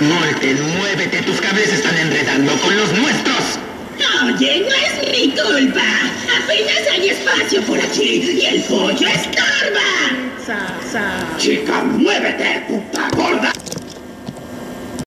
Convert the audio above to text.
Molten, muévete, tus cables están enredando con los nuestros. Oye, no es mi culpa. Apenas hay espacio por aquí y el pollo estorba. Sa, sa. Chica, muévete.